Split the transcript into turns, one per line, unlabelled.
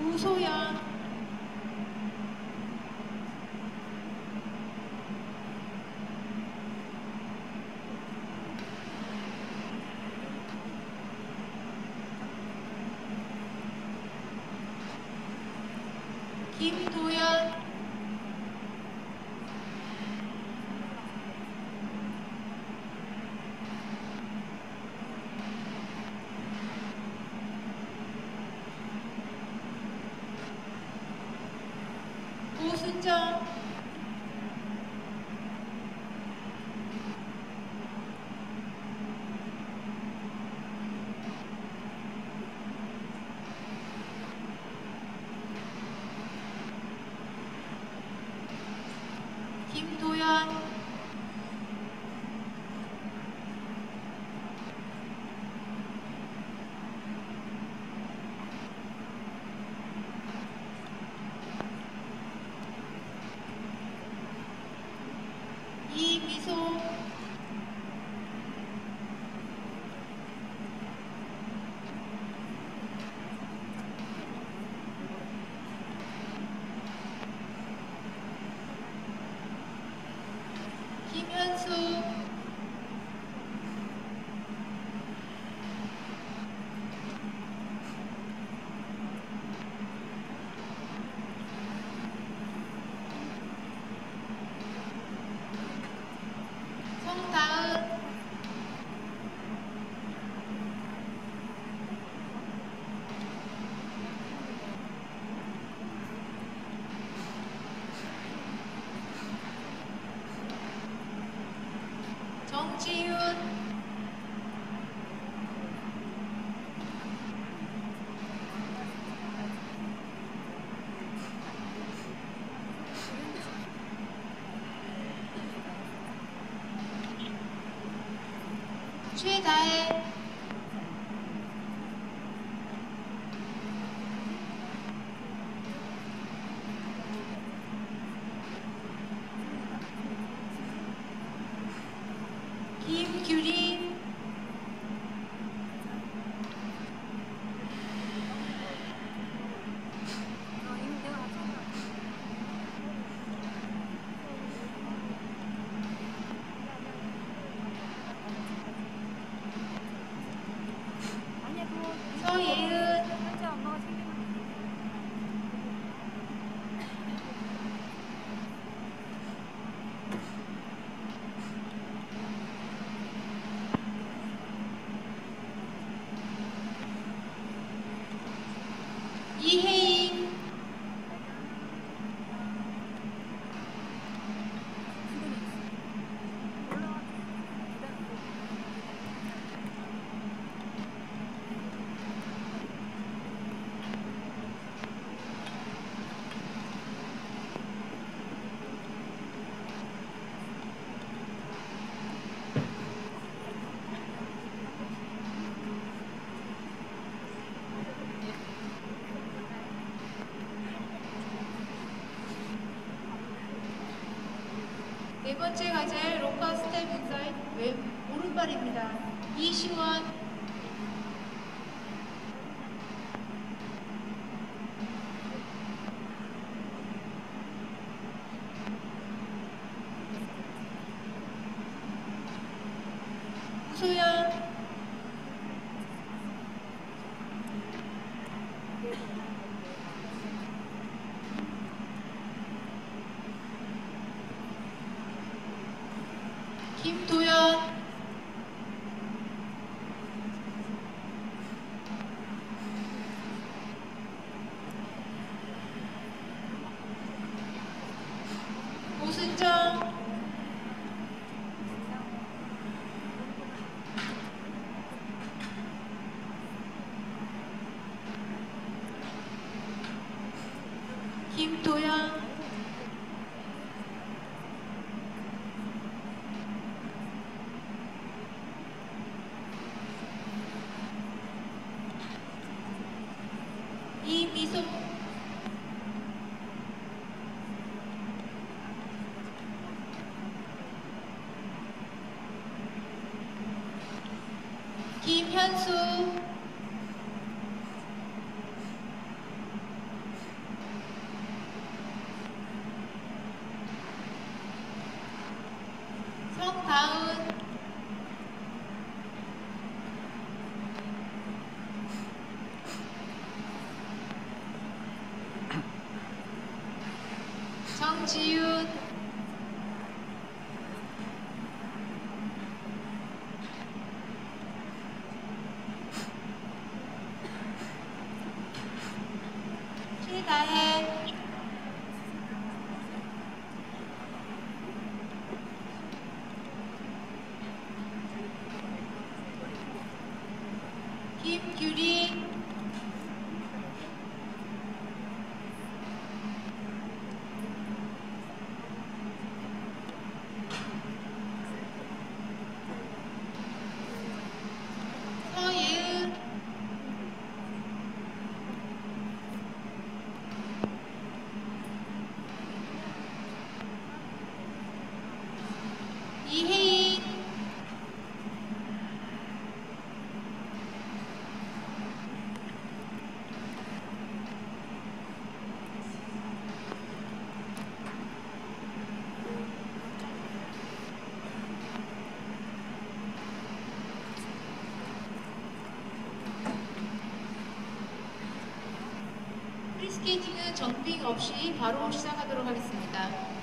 우소연 김도연 오순정 김도연 이미소 김현수 성다은 정지윤 최다
아니
네 번째 과제 로커 스텝 인사이드 왼 오른발입니다. 이시원 우소연 김도연 오순정 김현수. 성다은. 정지윤. 스케이팅은 정빙 없이 바로 시작하도록 하겠습니다.